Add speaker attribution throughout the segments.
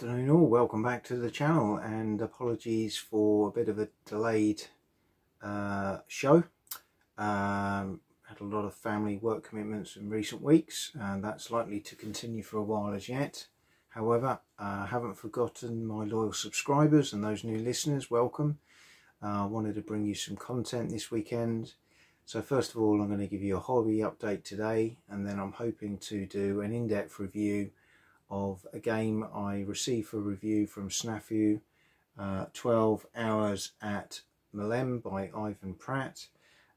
Speaker 1: Afternoon all, welcome back to the channel and apologies for a bit of a delayed uh, show. Um, had a lot of family work commitments in recent weeks and that's likely to continue for a while as yet. However, I uh, haven't forgotten my loyal subscribers and those new listeners, welcome. Uh, I wanted to bring you some content this weekend. So first of all, I'm going to give you a hobby update today and then I'm hoping to do an in-depth review of a game I received for review from Snafu, uh, 12 Hours at Maleme by Ivan Pratt.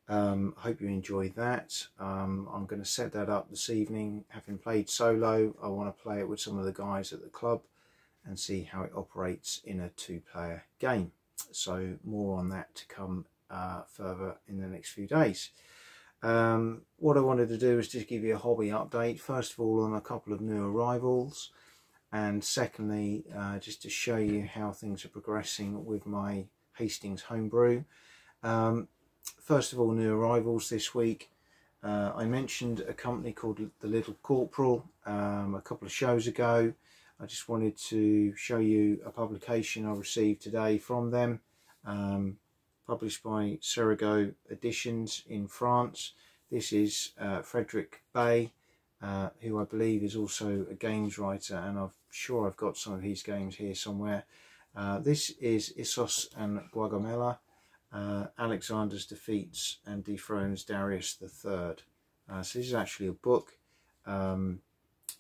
Speaker 1: Um, hope you enjoyed that. Um, I'm going to set that up this evening. Having played solo, I want to play it with some of the guys at the club and see how it operates in a two-player game. So more on that to come uh, further in the next few days. Um, what I wanted to do is just give you a hobby update. First of all on a couple of new arrivals and secondly uh, just to show you how things are progressing with my Hastings homebrew. Um, first of all new arrivals this week. Uh, I mentioned a company called The Little Corporal um, a couple of shows ago. I just wanted to show you a publication I received today from them. Um, published by Cérigo Editions in France. This is uh, Frederic Bey, uh, who I believe is also a games writer, and I'm sure I've got some of his games here somewhere. Uh, this is Issos and Gaugamela, uh, Alexander's defeats and dethrones Darius III. Uh, so this is actually a book. Um,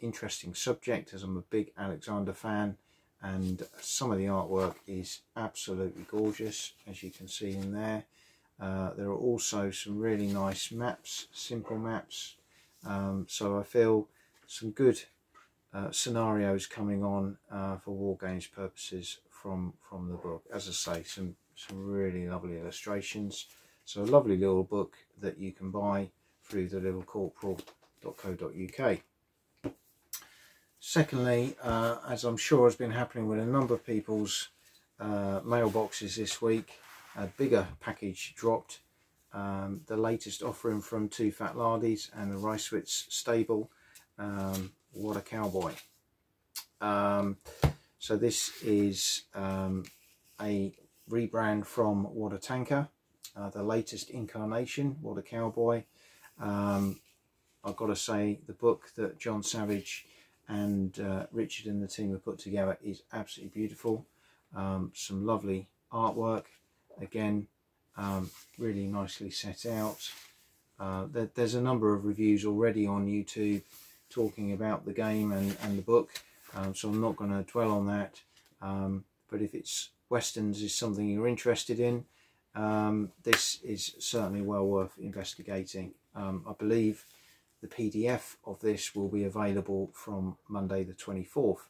Speaker 1: interesting subject, as I'm a big Alexander fan and some of the artwork is absolutely gorgeous as you can see in there. Uh, there are also some really nice maps simple maps. Um, so I feel some good uh, scenarios coming on uh, for war games purposes from from the book. As I say some some really lovely illustrations. So a lovely little book that you can buy through the littlecorporal.co.uk Secondly, uh, as I'm sure has been happening with a number of people's uh, mailboxes this week, a bigger package dropped. Um, the latest offering from Too Fat Lardies and the Reisswitz stable, um, What a Cowboy. Um, so this is um, a rebrand from a Tanker, uh, the latest incarnation, What a Cowboy. Um, I've got to say the book that John Savage and uh, Richard and the team have put together is absolutely beautiful. Um, some lovely artwork, again, um, really nicely set out. Uh, there, there's a number of reviews already on YouTube talking about the game and, and the book, um, so I'm not going to dwell on that. Um, but if it's westerns is something you're interested in, um, this is certainly well worth investigating. Um, I believe the PDF of this will be available from Monday the 24th.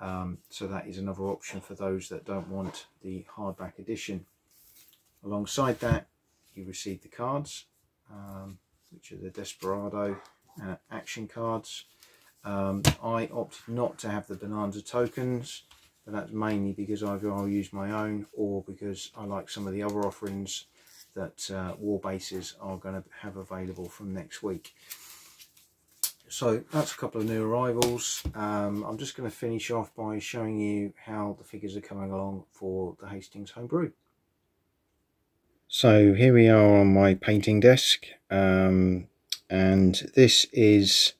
Speaker 1: Um, so that is another option for those that don't want the hardback edition. Alongside that, you receive the cards, um, which are the Desperado uh, action cards. Um, I opted not to have the Bonanza tokens, but that's mainly because either I'll use my own or because I like some of the other offerings that uh, Warbases are going to have available from next week so that's a couple of new arrivals. Um, I'm just going to finish off by showing you how the figures are coming along for the Hastings Homebrew. So here we are on my painting desk um, and this is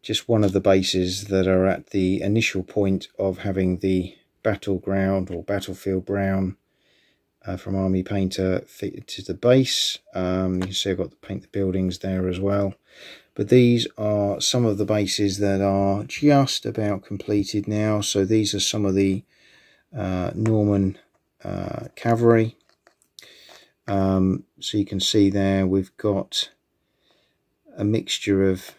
Speaker 1: just one of the bases that are at the initial point of having the battleground or battlefield brown uh, from Army Painter fitted to the base. Um, you can see I've got to paint the buildings there as well. But these are some of the bases that are just about completed now. So these are some of the uh, Norman uh, cavalry. Um, so you can see there we've got a mixture of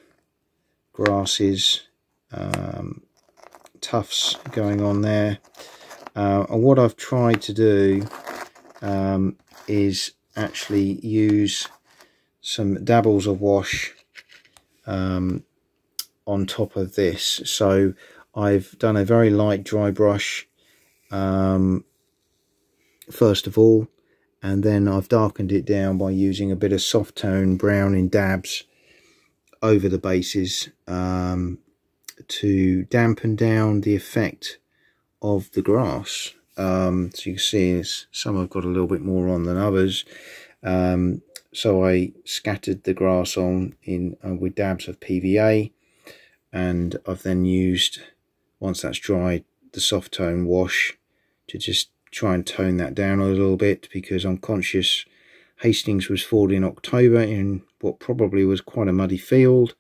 Speaker 1: grasses, um, tufts going on there. Uh, and what I've tried to do um, is actually use some dabbles of wash um, on top of this. So I've done a very light dry brush um, first of all and then I've darkened it down by using a bit of soft tone brown in dabs over the bases um, to dampen down the effect of the grass. Um, so you can see some have got a little bit more on than others. Um, so I scattered the grass on in uh, with dabs of PVA and I've then used, once that's dried, the soft tone wash to just try and tone that down a little bit because I'm conscious Hastings was forward in October in what probably was quite a muddy field.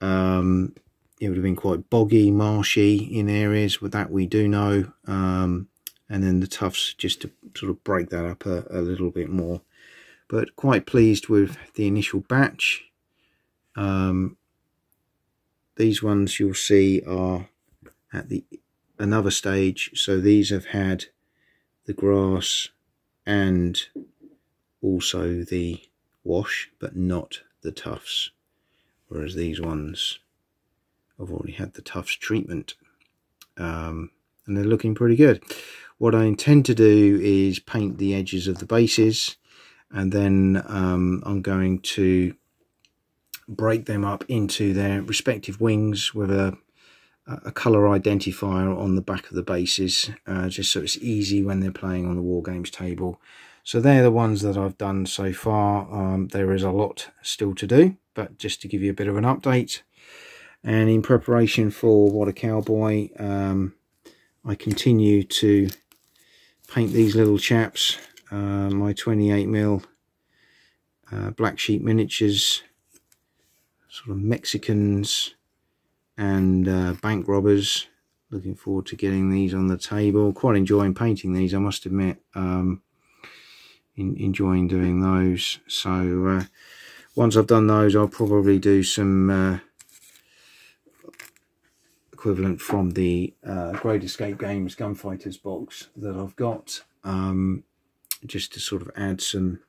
Speaker 1: Um, it would have been quite boggy, marshy in areas, with that we do know. Um, and then the tufts just to sort of break that up a, a, little bit more. But quite pleased with the initial batch. Um, these ones you'll see are at the another stage. So these have had the grass and also the wash, but not the tufts. Whereas these ones have already had the tufts treatment. Um, and they're looking pretty good. What I intend to do is paint the edges of the bases and then um, I'm going to break them up into their respective wings with a, a colour identifier on the back of the bases uh, just so it's easy when they're playing on the war games table so they're the ones that I've done so far. Um, there is a lot still to do, but just to give you a bit of an update. And in preparation for What a Cowboy, um, I continue to paint these little chaps. Uh, my 28 mil uh, Black Sheep miniatures, sort of Mexicans and uh, bank robbers. Looking forward to getting these on the table. Quite enjoying painting these, I must admit. Um, in, enjoying doing those. So uh, once I've done those, I'll probably do some uh, equivalent from the uh, Great Escape Games Gunfighters box that I've got, um, just to sort of add some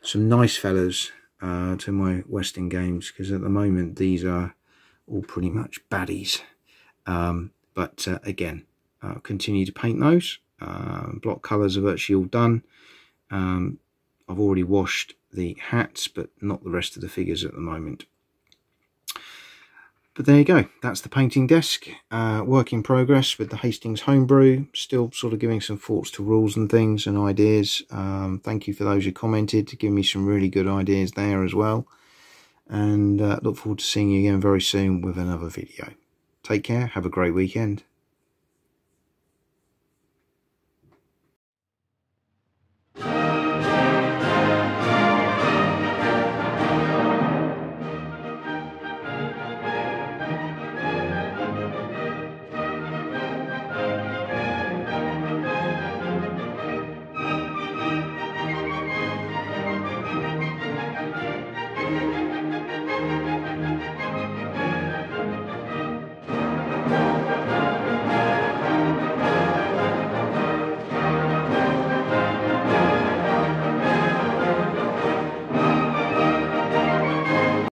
Speaker 1: some nice fellas uh, to my Western games, because at the moment these are all pretty much baddies. Um, but uh, again, I'll continue to paint those. Uh, block colours are virtually all done. Um, I've already washed the hats, but not the rest of the figures at the moment. But there you go, that's the painting desk. Uh, work in progress with the Hastings Homebrew. Still sort of giving some thoughts to rules and things and ideas. Um, thank you for those who commented to give me some really good ideas there as well. And uh, look forward to seeing you again very soon with another video. Take care, have a great weekend.